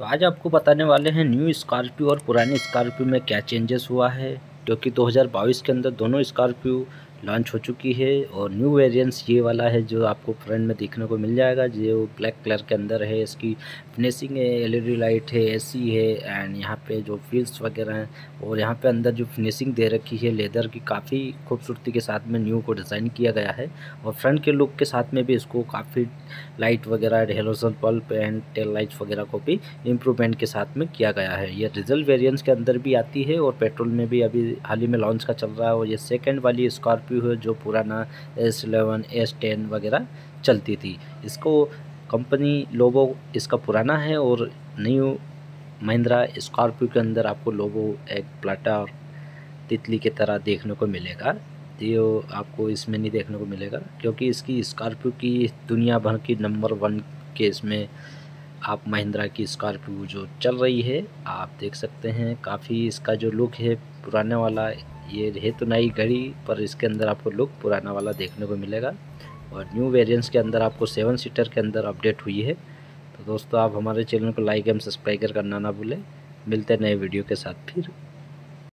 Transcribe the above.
तो आज आपको बताने वाले हैं न्यू स्कॉर्पियो और पुराने स्कॉर्पियो में क्या चेंजेस हुआ है क्योंकि 2022 के अंदर दोनों स्कॉर्पियो लॉन्च हो चुकी है और न्यू वेरिएंट्स ये वाला है जो आपको फ्रंट में देखने को मिल जाएगा। जो ब्लैक कलर के अंदर है, इसकी फिनिशिंग है एलईडी लाइट है एसी है एंड यहाँ पे जो फील्स वगैरह हैं और यहाँ पे अंदर जो फिनिशिंग दे रखी है लेदर की काफ़ी खूबसूरती के साथ में न्यू को डिज़ाइन किया गया है और फ्रंट के लुक के साथ में भी इसको काफ़ी लाइट वगैरह halogen bulb and tail lights वगैरह को भी इम्प्रूवमेंट के साथ में किया गया है। ये डीजल वेरियंट्स के अंदर भी आती है और पेट्रोल में भी अभी हाल ही में लॉन्च का चल रहा है और ये सेकेंड वाली स्कॉर्पियो है जो पुराना एस एलेवन एस टेन वगैरह चलती थी। इसको कंपनी लोगो, इसका पुराना है और न्यू महिंद्रा स्कॉर्पियो के अंदर आपको लोगो एक प्लाटा और तितली की तरह देखने को मिलेगा। ये आपको इसमें नहीं देखने को मिलेगा, क्योंकि इसकी स्कॉर्पियो की दुनिया भर की नंबर वन के इसमें आप महिंद्रा की स्कॉर्पियो जो चल रही है, आप देख सकते हैं। काफ़ी इसका जो लुक है, पुराने वाला ये है तो नई घड़ी, पर इसके अंदर आपको लुक पुराना वाला देखने को मिलेगा। और न्यू वेरियंट्स के अंदर आपको सेवन सीटर के अंदर अपडेट हुई है। तो दोस्तों, आप हमारे चैनल को लाइक एंड सब्सक्राइब करना ना भूलें। मिलते नए वीडियो के साथ फिर।